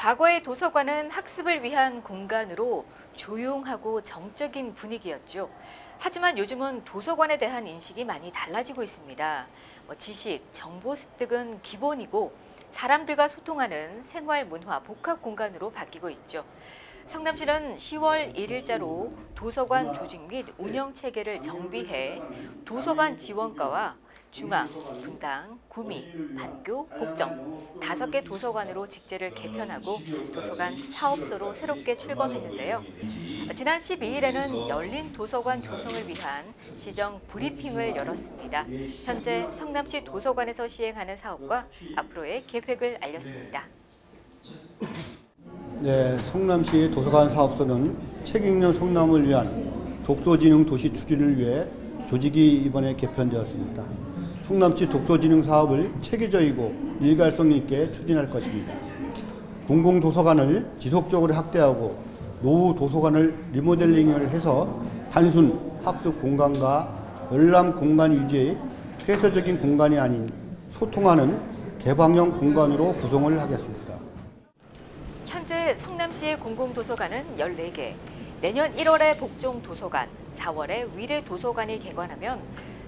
과거의 도서관은 학습을 위한 공간으로 조용하고 정적인 분위기였죠. 하지만 요즘은 도서관에 대한 인식이 많이 달라지고 있습니다. 뭐 지식, 정보 습득은 기본이고 사람들과 소통하는 생활 문화 복합 공간으로 바뀌고 있죠. 성남시는 10월 1일자로 도서관 조직 및 운영 체계를 정비해 도서관 지원과와 중앙, 분당, 구미, 반교, 곡정 다섯 개 도서관으로 직제를 개편하고 도서관 사업소로 새롭게 출범했는데요. 지난 12일에는 열린 도서관 조성을 위한 시정 브리핑을 열었습니다. 현재 성남시 도서관에서 시행하는 사업과 앞으로의 계획을 알렸습니다. 네, 성남시 도서관 사업소는 책 읽는 성남을 위한 독서진흥 도시 추진을 위해 조직이 이번에 개편되었습니다. 성남시 독서진흥 사업을 체계적이고 일관성 있게 추진할 것입니다. 공공도서관을 지속적으로 확대하고 노후 도서관을 리모델링을 해서 단순 학습 공간과 열람 공간 유지의 폐쇄적인 공간이 아닌 소통하는 개방형 공간으로 구성을 하겠습니다. 현재 성남시의 공공도서관은 14개, 내년 1월에 복종 도서관, 4월에 위례 도서관이 개관하면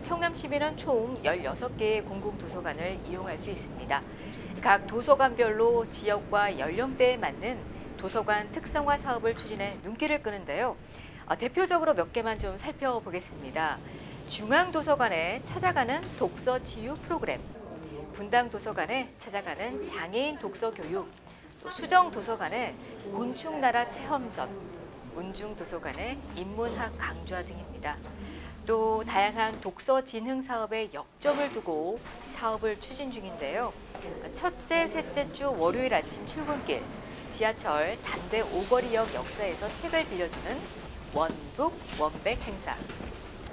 성남 시민은 총 16개의 공공도서관을 이용할 수 있습니다. 각 도서관별로 지역과 연령대에 맞는 도서관 특성화 사업을 추진해 눈길을 끄는데요. 어, 대표적으로 몇 개만 좀 살펴보겠습니다. 중앙도서관에 찾아가는 독서 치유 프로그램, 분당도서관에 찾아가는 장애인 독서 교육, 또 수정도서관에 곤충나라 체험전, 운중도서관의 인문학 강좌 등입니다. 또 다양한 독서 진흥 사업에 역점을 두고 사업을 추진 중인데요. 첫째, 셋째 주 월요일 아침 출근길, 지하철 단대 오거리역 역사에서 책을 빌려주는 원북 원백 행사.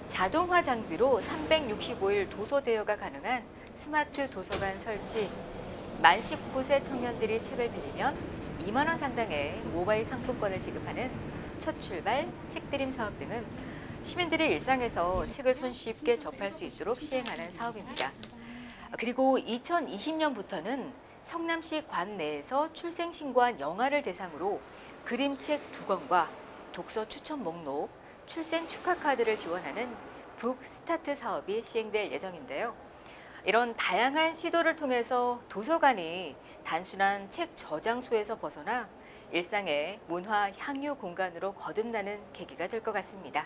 자동화 장비로 365일 도서 대여가 가능한 스마트 도서관 설치. 만 19세 청년들이 책을 빌리면 2만 원 상당의 모바일 상품권을 지급하는 첫 출발 책드림 사업 등은 시민들이 일상에서 책을 손쉽게 접할 수 있도록 시행하는 사업입니다. 그리고 2020년부터는 성남시 관내에서 출생 신고한 영아를 대상으로 그림책 두 권과 독서 추천 목록, 출생 축하 카드를 지원하는 북 스타트 사업이 시행될 예정인데요. 이런 다양한 시도를 통해서 도서관이 단순한 책 저장소에서 벗어나 일상의 문화 향유 공간으로 거듭나는 계기가 될 것 같습니다.